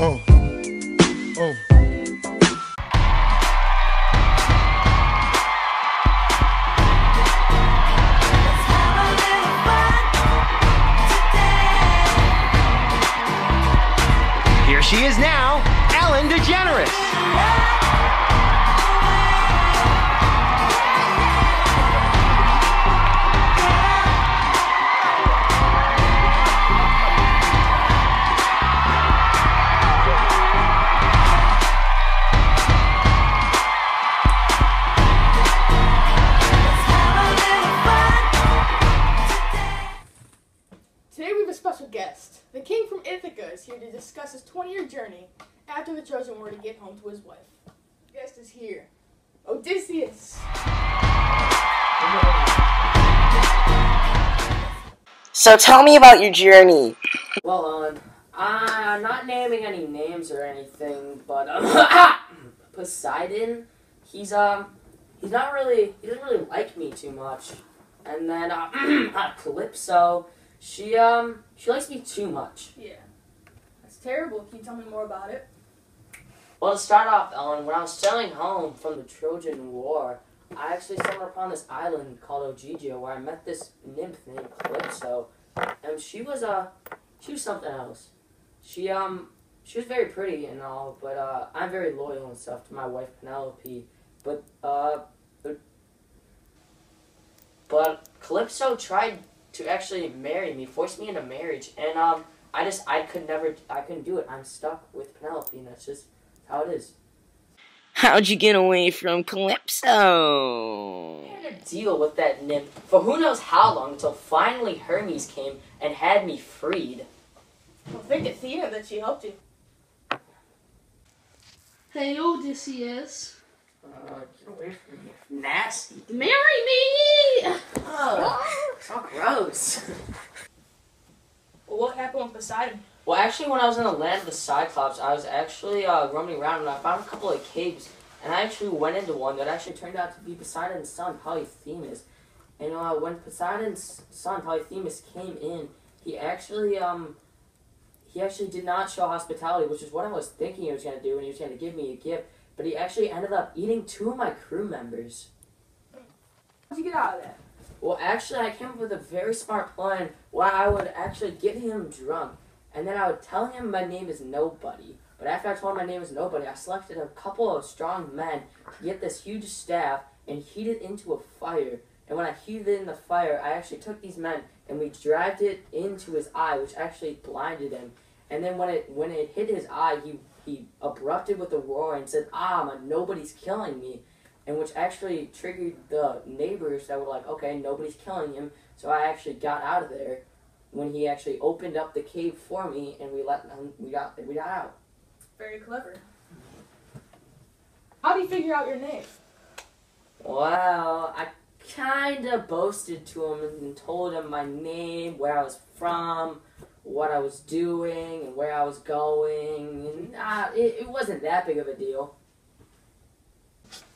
Oh. Oh. Here she is now, Ellen DeGeneres. Discuss his 20 year journey after the Trojan War to get home to his wife. The guest is here. Odysseus. So tell me about your journey. Well, um, I'm not naming any names or anything, but um, Poseidon, he's um, he's not really, he doesn't really like me too much. And then uh, Calypso, she um, she likes me too much. Yeah. Terrible. Can you tell me more about it? Well, to start off, Ellen, when I was sailing home from the Trojan War, I actually stumbled upon this island called Ogygia where I met this nymph named Calypso, and she was uh, she was something else. She um, she was very pretty and all, but uh, I'm very loyal and stuff to my wife Penelope, but uh, but, Calypso tried to actually marry me, force me into marriage, and um, I just I could never, I couldn't do it. I'm stuck with Penelope, and that's just how it is. How'd you get away from Calypso? I had to deal with that nymph for who knows how long until finally Hermes came and had me freed. Well, thank Athena that she helped you. Hey Odysseus, Uh, get away from me. Nasty. marry me! Oh, so gross. Well, what happened with Poseidon? Well, actually, when I was in the land of the Cyclops, I was actually uh, roaming around and I found a couple of caves. And I actually went into one that actually turned out to be Poseidon's son, Polyphemus. And uh, when Poseidon's son, Polyphemus, came in, he actually um he actually did not show hospitality, which is what I was thinking he was gonna do, and he was gonna give me a gift. But he actually ended up eating two of my crew members. How'd you get out of that? Well, actually, I came up with a very smart plan where I would actually get him drunk, and then I would tell him my name is Nobody. But after I told him my name is Nobody, I selected a couple of strong men to get this huge staff and heat it into a fire. And when I heated it in the fire, I actually took these men and we dragged it into his eye, which actually blinded him. And then when it when it hit his eye, he he abrupted with a roar and said, "Ah, my nobody's killing me." And which actually triggered the neighbors that were like, okay, nobody's killing him. So I actually got out of there when he actually opened up the cave for me, and we let him, we got we got out. Very clever. How do you figure out your name? Well, I kind of boasted to him and told him my name, where I was from, what I was doing, and where I was going, and uh, it, it wasn't that big of a deal.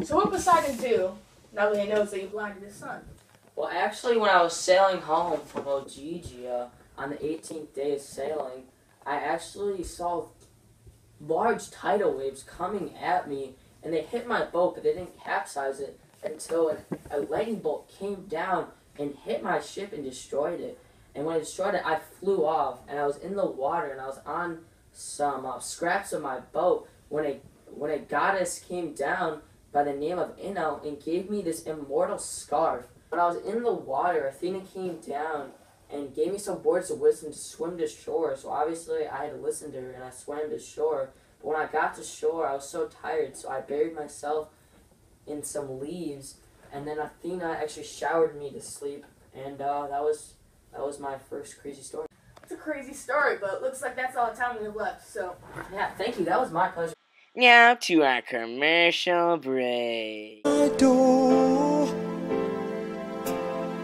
So what Poseidon do now that he knows that you blinded his son? Well, actually, when I was sailing home from Ogygia on the 18th day of sailing, I actually saw large tidal waves coming at me, and they hit my boat, but they didn't capsize it until a, lightning bolt came down and hit my ship and destroyed it. And when it destroyed it, I flew off, and I was in the water, and I was on some uh, scraps of my boat when a when a goddess came down by the name of Ino and gave me this immortal scarf. When I was in the water, Athena came down and gave me some words of wisdom to swim to shore. So obviously I had to listen to her and I swam to shore. But when I got to shore, I was so tired, so I buried myself in some leaves. And then Athena actually showered me to sleep, and uh, that was that was my first crazy story. It's a crazy story, but it looks like that's all the time we have left. So Yeah, thank you. That was my pleasure. Now to our commercial break. door.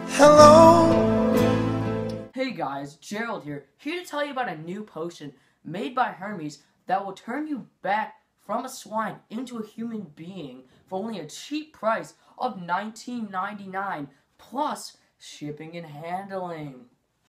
Hello. Hey guys, Gerald here, here to tell you about a new potion made by Hermes that will turn you back from a swine into a human being for only a cheap price of $19.99 plus shipping and handling.